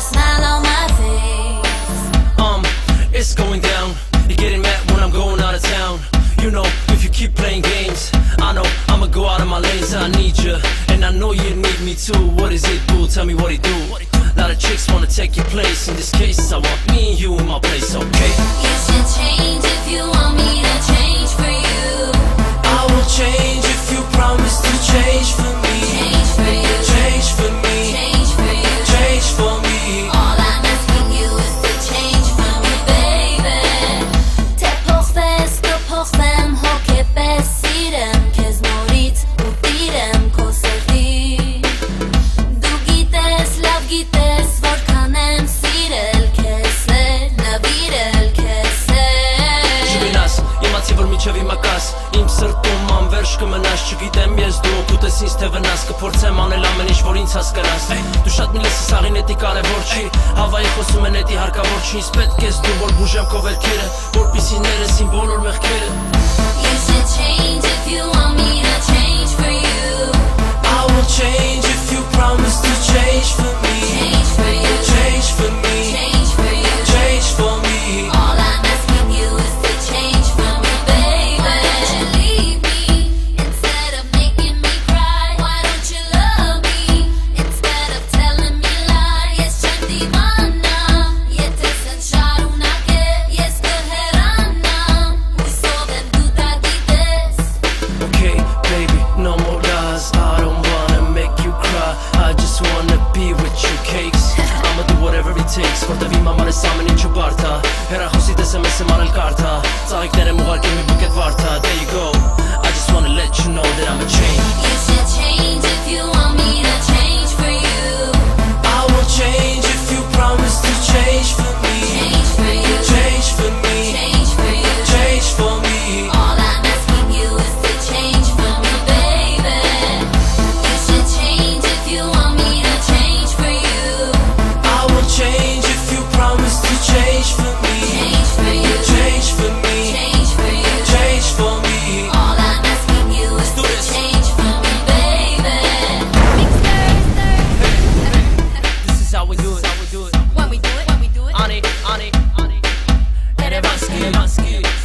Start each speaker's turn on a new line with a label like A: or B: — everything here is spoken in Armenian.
A: Smile on my face.
B: Um, it's going down. You're getting mad when I'm going out of town. You know, if you keep playing games, I know I'ma go out of my lanes. I need you, and I know you need me too. What is it, boo? Tell me what it do. A lot of chicks wanna take your place. In this case, I want me որ միջև իմ ակաս Իմ սրտում անվերջ կմնաս Չգիտեմ ես դու կուտես ինձ թե վնաս Կփորձեմ անել ամեն ինչ որ ինձ հասկանաս Դու շատ մի լսես աղին էտի կարևոր չի Հավայի խոսում են էտի հարկավոր չի Ինձ պետք ես դու որ բուժեմ քո վերքերը Որպիսի ներես իմ բոլոր մեղքերը
A: You should change if you want
B: Որտեւ իմ համար էս ամեն ինչը բարդա Հերախոսի դես SMS-ը մանել կարդա Ծաղիկները մուղարկել մի բուկետ վարդա There you go. I just wanna let you know that I'm a change.
A: Yes, I change if
B: do it. When
A: we do it, when we do it.
B: On it, on it, on it. Elevansky, Elevansky.